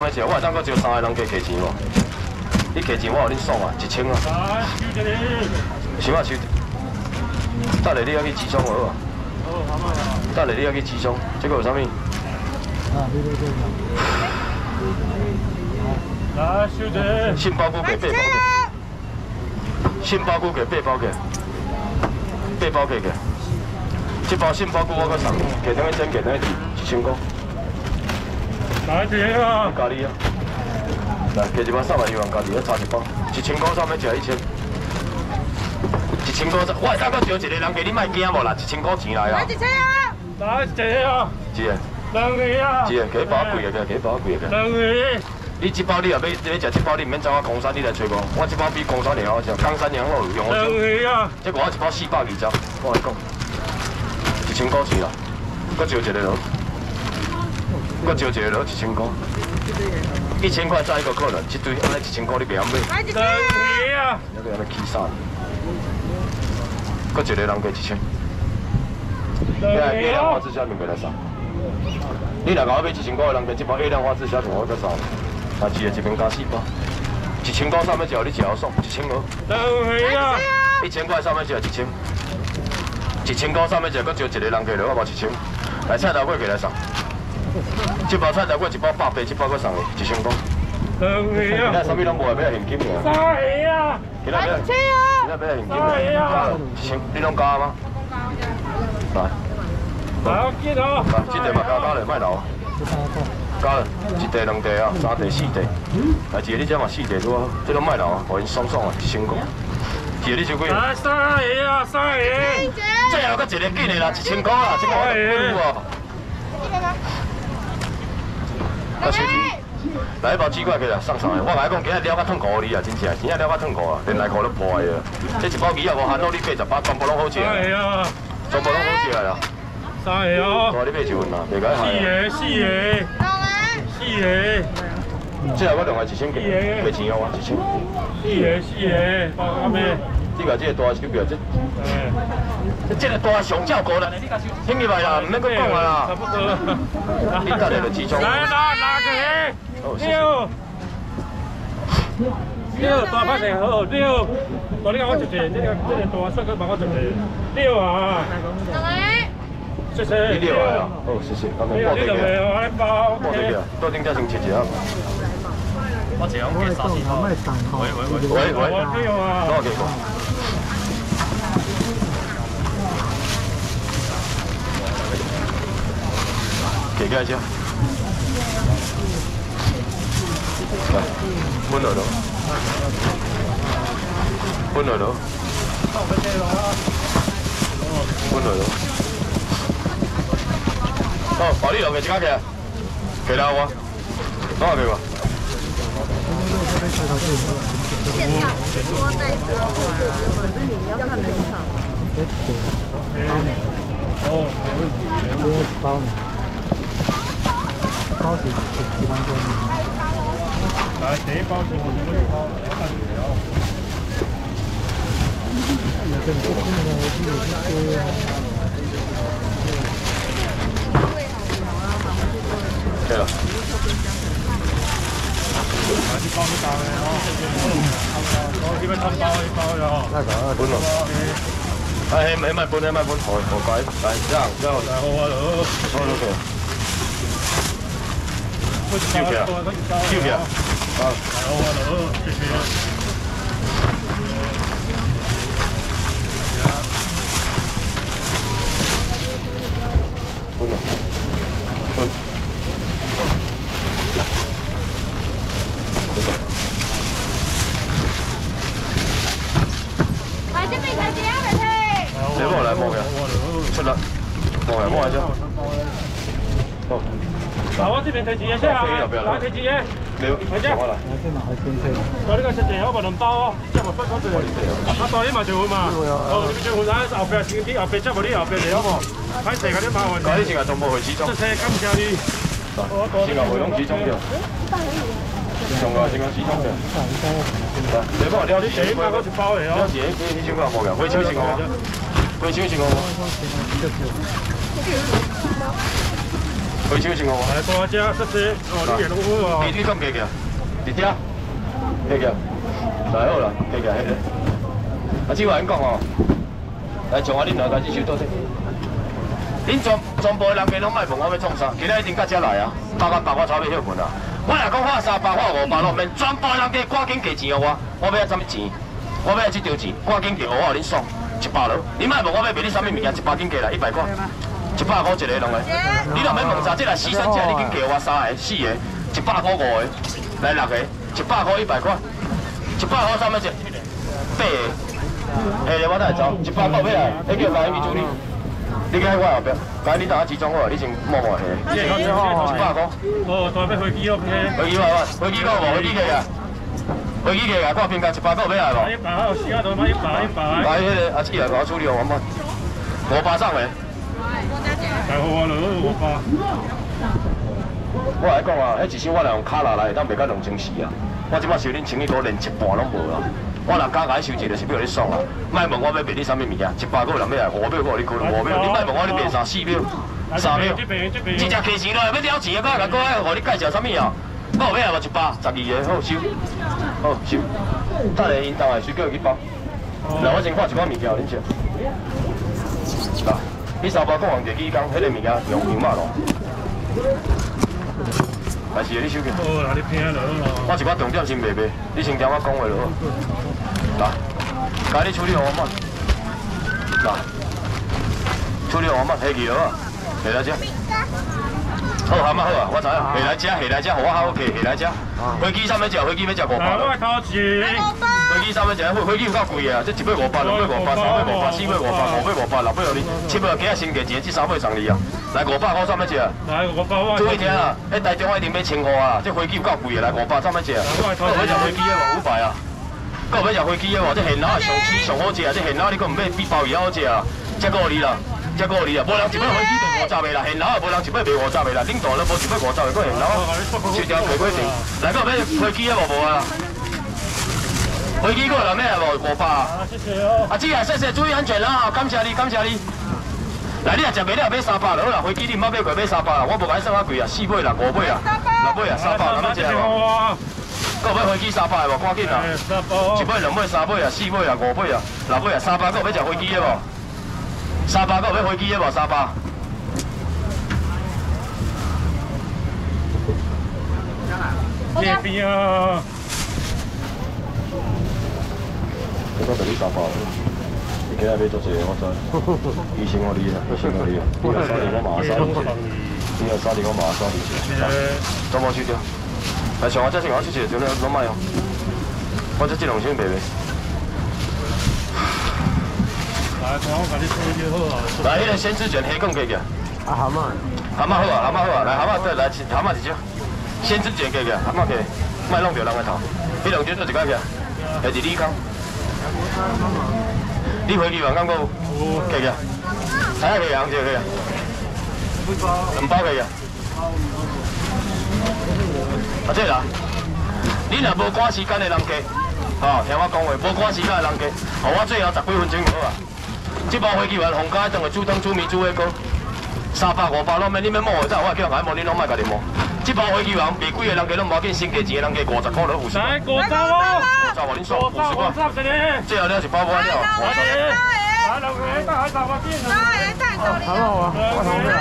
咩事？我下当搁招三个人加加钱无？你加钱我互恁送啊，一千啊。来，收一个。想啊收。等下你要去集中好无？等下你要去集中，这个有啥物？啊，对对对。来，收一个。杏鲍菇给八包给。杏鲍菇给八包给。八包给给。这包杏鲍菇我搁送，给等下蒸，给等下一千块。来一啊！咖喱啊！来，给一包三万一万咖喱，要差一包，一千块三要吃一千，一千块，我再搁招一个人给你卖惊无啦？一千块钱来啊！来一千啊！来一个啊！几个？两个啊！几个？给包贵个，给包贵个。两个。你这包你也要，你要吃这包你唔免走我公山，你来找我。我这包比公山还好吃，冈山羊肉用我两个啊！这个我一包四百二十，我来讲，一千块钱啦，搁招一个人。我招一个落一千块，一千块再一个客人，一堆安尼一千块你袂晓买。等你啊！那个安尼起衫，搁一个人加一千。你来 A 量花枝虾米袂来送？你若甲我买一千块的人，这包 A 量花枝虾米我搁送。啊，一个一边加四包，一千块上面就你只要送一千二。等你啊！一千块上面就一千，一千块上面就搁招一个人加落，我无一千。来菜头粿过来送。这包菜头粿一包百包搁送你一千块。两个啊！啥物拢无，买现金尔。三个啊！今日买，今日买现金尔。一千，你拢加吗？来。来，记得。来，这地嘛加加嘞，卖留。加了，一袋两袋啊，三袋四袋。来，一个你这嘛四地多，这拢卖留啊，互因爽爽啊，一千块。一个你收几？来，三个啊，三个。最后搁一个紧的啦，一千块啦，这个我都付啊。啊，小姐，来一包鸡块起来，上上来。我来讲，今日了较痛苦你啊，真正，今日了较痛苦啊，连内裤都破的啊。这一包鸡啊，无含到你八十八，全部拢好食。系啊，全部拢好食啦。三个哦。我你买一份啦，袂解四个，四个。四个。这下我另外一千给，给钱哦，一千。四个，四个，包阿妹。你把这个大手表，这，这个大上照顾啦，听明白啦，唔免搁讲啦。差不多。你带来就集中。来拿拿个，六，六大把钱好，六，大你讲我一个，这个这个大帅哥帮我一个，六啊。谢谢。你六啊？哦，谢谢。你你两个，我来包。包这个，多点加先切切啊。我这样给三十套。喂喂喂喂喂。多少几个？给个下，来，分了喽，分了喽，分了喽。哦，保利龙给几块钱？给了我，多少给我？哦，没问题，多包呢。包是几万多米。来，第一包是五十包，看你了。对了。买啲包都大嘅哦。我點樣吞包啲包呀？那個搬咯。哎，咪咪搬，咪搬，我我改，改，這樣，這樣，好啊，好。好，OK。收起收起啊！好啊，好，谢谢了，滚。来这边看电视去。你帮我来摸下，出来，摸下摸下先。好。好，我这边提几嘢先啊？来提几嘢？你快啲。我来。我呢个食地好白两包哦，即系我分嗰对。阿袋呢咪最好嘛？哦，你最好睇牛鼻前啲牛鼻，即系嗰啲牛鼻嚟好冇？喺成嗰啲馬雲。嗰啲成日仲冇去始終。即係金價啲。成日回東始終嘅。仲啊，成日始終嘅。你幫我啲啲錢嘛？嗰條包嚟啊！啲錢啲錢嗰個冇嘅，可以超錢我。可以超錢我。回手先我。来大只，这些哦，你也拢好你哦。你敢加起来？直接，加起来，好啦，加起来迄个。啊，只话恁讲哦，来从我恁两开始收倒去。恁全全部的人家拢卖问我要创啥，今仔一定到遮来啊，包括包括炒尾休困啊。我若讲花三百，花五百拢免，全部的人家赶紧给钱给我，我要什么钱？我要这张钱，赶紧给我，我互恁爽，一百落。你莫问我要卖你什么物件，一百斤过来，一百块，一百块一个两个。你若免问啥，这来四三只，你紧给我三个、四个，一百块五个，来六个，一百块一百块，一百块三么只？八个。下日我等下走，一百块尾来，迄叫白米助理。你喺我后壁，来你等下集中好，你先摸摸下。一百块，哦，大要飞机 OK。飞机买无？飞机够无？飞机价啊？飞机价啊，我平价一百块尾来无？一百还有时间，都买一百一百。来，迄个阿姊来甲我处理哦，我们五百送的。来好啊，落五百。我来讲啊，迄一箱我若用卡拉来，当袂到两千四啊。我即摆收恁生意都连一半拢无啊。我若加甲收钱，就是要互你爽啊。莫问我要卖你啥物物件，一百个人要来，五秒我互你开，五秒。你莫问我你卖啥，四秒、三秒。一只客钱落来要了钱，我还甲我爱互你介绍啥物啊？我有要来无一百，十二个好收，好收。等下因兜的水果去包。来，我先看一款物件，恁食。你三包讲完第几工，迄个物件用牛肉咯。但是你收起。哦，那你拼了我一寡重点先卖卖，你先听我讲话就好。来，该你处理好我慢。来，处理好我慢，下去了啊，下来遮。好，蛤蟆好啊，我知啊，下来吃，下来遮，互我好 OK，下来吃。飞机啥物食？飞机要食五百。飞机啥物食？飞飞机有够贵啊！这一尾五百，两尾五百，三尾五百，四尾五百，五尾五百，六尾互你，七尾加新价钱，这三尾送你啊。来五百块啥物食？来，五百我。注意听啊！迄台中我一定要千五啊！这飞机有够贵啊，来五百怎么食？够要食飞机的无？五百啊！够要食飞机的无？这现捞上起上好食啊！这现捞你可唔买比鲍鱼还好食啊！这个你啦，这个你啦，无人一尾飞机卖五十的啦，现楼也无人一尾卖五十的啦，领导都无一尾五十的，搁现捞收条赔几定？来个要飞机的无无啊？飞机个人咩无五百啊？啊，谢谢哦。啊，姐啊，谢谢，注意安全啦！感谢你，感谢你。来，你若食袂了，买三百就好啦。飞机你唔好买贵，买三百啦。我无甲你算较贵啊，四尾啦，五尾啊，六尾啊，三百，咁样食无？哇！搁有要飞机三百的无？赶紧啦！一百、两百、三百啊，四百啊，五百啊，六百啊，三百搁有要食飞机的无？三百搁有要飞机的无？三百。这边啊。我讲你三百，你今日买做济，我知。以前我厉害，以前我厉害。你若三年我马上三年，你若三年我马上三年。怎么去掉？来上我这先我出去，就那拢卖哦。我这这两千卖卖。来，我给你说就好啊。来，迄个先知卷黑更加起来。啊蛤蟆，蛤蟆好啊，蛤蟆好啊，来蛤蟆再来，蛤蟆一只。先知卷加起来，蛤蟆起来，莫弄着人个头。迄两只做一摆起来，下是你讲。你飞机员敢有加起来？睇下起人就起来。两包给个。啊，这啦，你若无赶时间的人家，吼，听我讲话，无赶时间的人家，哦我最后十几分钟就好啊。这包飞机员红家等下煮汤煮面煮迄个，三百五百拢免，你免摸的，我叫人摸，你拢莫家己摸。这包飞机员卖贵的人家拢无要紧，先价钱的人家五十块都五十。来，过招哦。五十话恁爽，五十块。后了是包完了，五十。来，两个，大海大花店。蛤蟆我我同意了，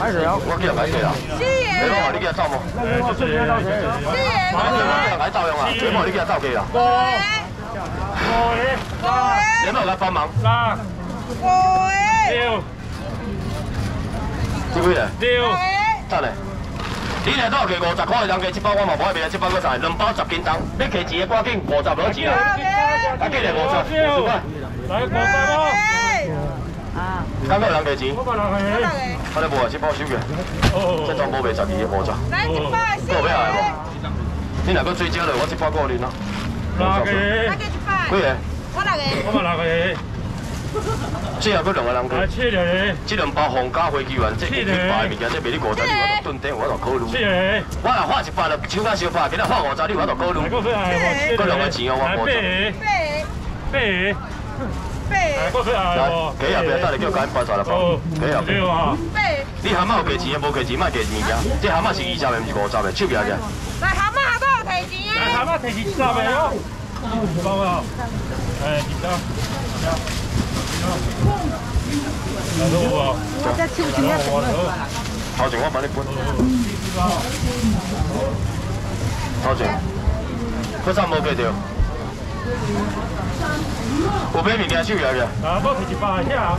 海水啊，我叫人来给啦。你讲话你叫他走来照用啊，你讲你叫他走给啦。五个，你有没有来帮忙？三，六，这位咧，六，真嘞。你若倒给五十块，人家一包我嘛无爱卖，这包我才两包十斤重，要加钱的赶紧五十落钱啦。啊，给来五十，五十块。来过招哦。敢有人加钱？我把两个。我咧无啊，这包收起来，这哦。全部卖十二个五十。够要来无？你若搁追加了，我一包够恁啊。六个，几个？我把六个。这后搁两个人来加。七个，这两包皇家飞机员，这一百物件，这卖你五十，你我就顿顶，我就考虑。七个。我若花一百了，手甲小拍，今日花五十，你我就考虑来。过飞来，我搁两个钱哦，我五十。八个，来过飞来来哦。，几后壁等下叫赶紧搬出来包，几后壁。六啊。你蛤蟆有价钱的，无价钱卖价物件。这蛤蟆是二十的，毋是五十的，手举起来。来蛤蟆蛤蟆有提钱来，蛤啊！蟆提起十个哦，包啊，哎，几张？来都有啊，我在手机啊，头前我帮你分。头前，嗰三无价着。有买物件手举起来。啊，我提一百下，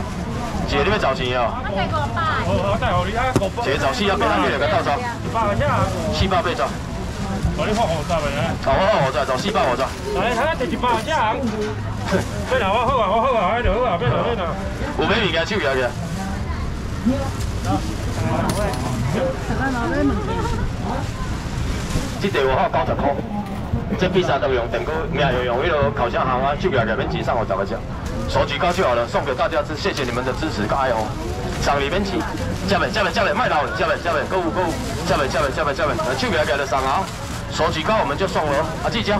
一个你要找钱哦，我再给我爸。我带互你啊，五百，一个找四啊八，咱几个甲斗走，一百下，四百八十。我你发五十个我我再找四百五十。来，他提一百下，别拿我好啊，我好啊。有买物件手举起来。这地我好九十块，这比赛都用电锅，命又用迄个烤箱行啊，我手举高就好了，送给大家支，谢谢你们的支持跟爱哦。上里面去，下面下面下面，卖老下面下面，购物购物，接袂接袂接袂接袂，手举起来就上啊，手举高我们。就送了，啊，记交，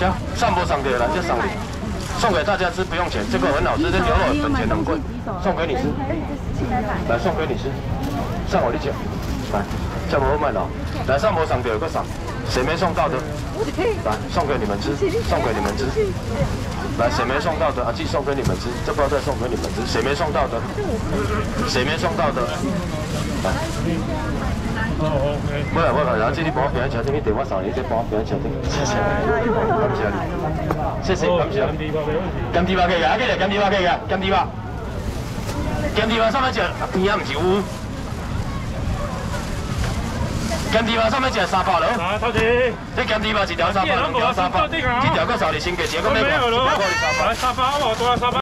交，上不上给了就上礼。送给大家吃不用钱，这个很好吃，这牛肉本钱很贵，送给你吃，来送给你吃，上我的钱，来，叫我卖老，来上我上给有个赏，谁没送到的，来送给你们。吃，送给你们。吃，来谁没送到的啊，季送给你们。吃，这包再送给你们。吃，谁没送到的，谁没送到的，来。哦，OK。不然我然后这里帮我平安桥这边电话上你再帮我平安桥这边，谢谢，感谢你，谢谢，感谢。干地包没问题。咸猪肉给个，啊，记得咸猪肉给个，咸猪肉。咸猪肉上面食边啊，唔是有。咸猪肉上面食三百咯。啊，头前。这咸猪肉一条三百，三百，一条个少你先给，一个没有，一条个你三百。我多沙发。